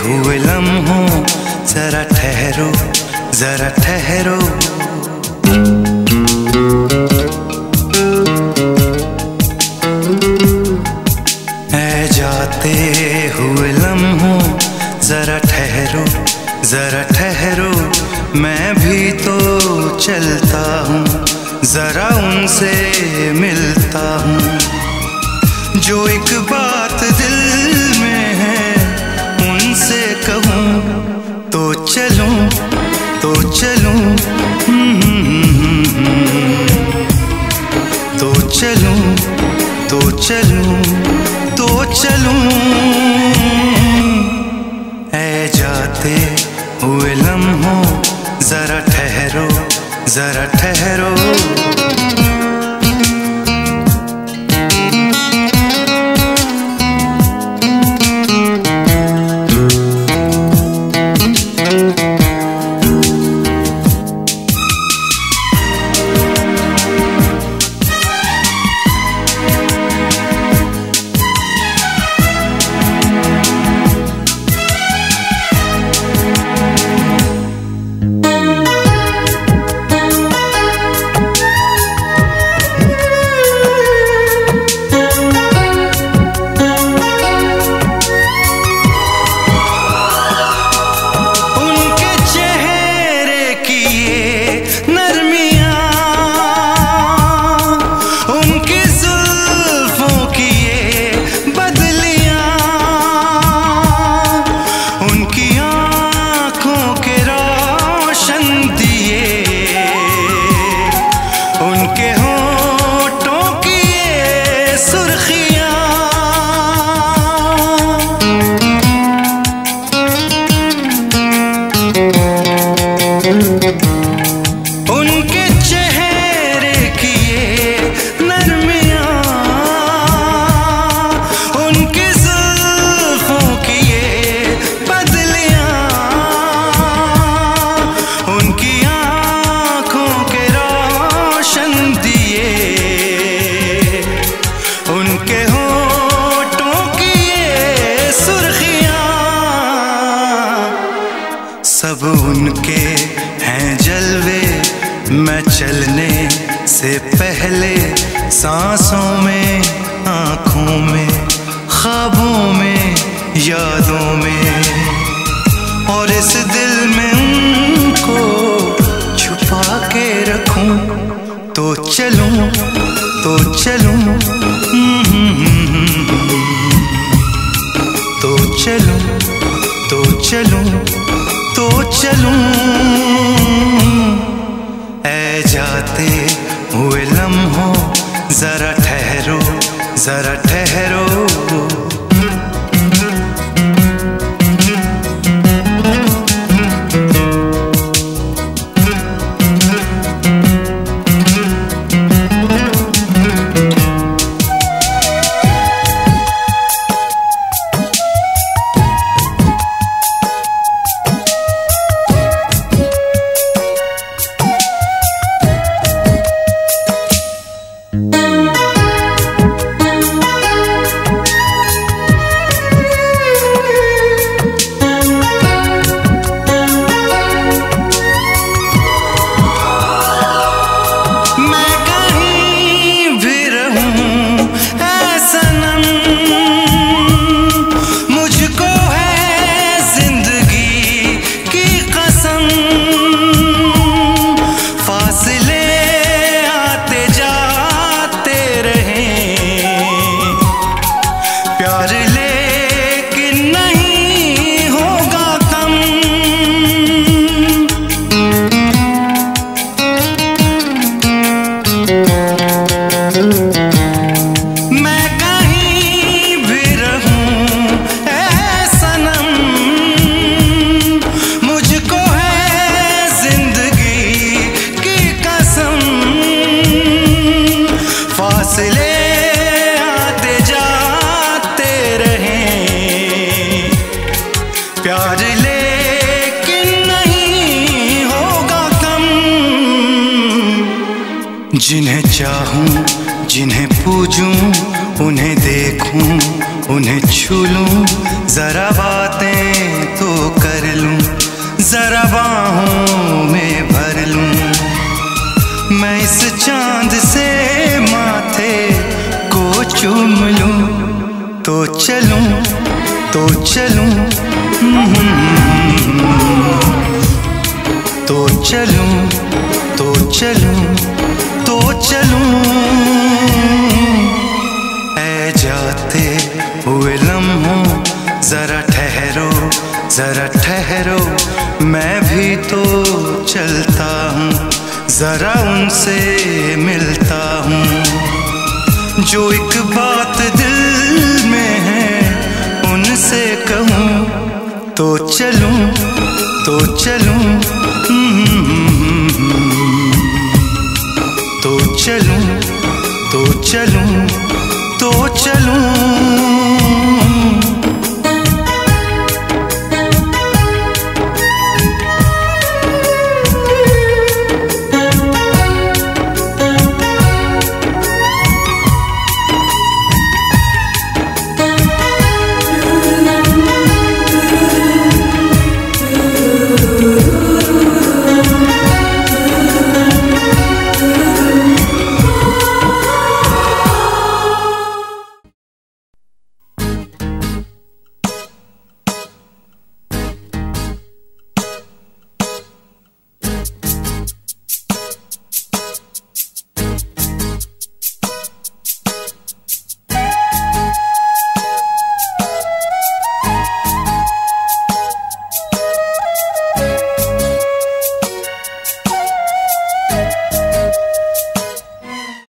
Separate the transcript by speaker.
Speaker 1: हुए लम्हों, जरा ठहरो जरा ठहरो। ऐ जाते हुए लम्हों, जरा ठहरो जरा ठहरो। मैं भी तो चलता हूँ, जरा उनसे मिलता हूँ। जो एक बात दिल तो चलूँ तो चलूँ। ऐ जाते हुए लम्हों जरा ठहरो जरा ठहरो। उनके हैं जलवे मैं चलने से पहले सांसों में आँखों में ख्वाबों में यादों में और इस दिल में उनको छुपा के रखूँ तो चलूँ तो चलूँ तो चलूँ तो चलूँ तो चलूँ। ऐ जाते हुए लम्हों जरा ठहरो जरा ठहरो। जिन्हें चाहूँ जिन्हें पूजूं उन्हें देखूँ उन्हें छू लूँ जरा बातें तो कर लूँ जरा बाहों में भर लूँ मैं इस चाँद से माथे को चूम लूँ तो चलूँ तो चलूँ तो चलूँ जरा ठहरो, मैं भी तो चलता हूँ, जरा उनसे मिलता हूँ। जो एक बात दिल में है, उनसे कहूँ तो चलूँ तो चलूँ तो चलूँ तो चलूँ तो चलूँ।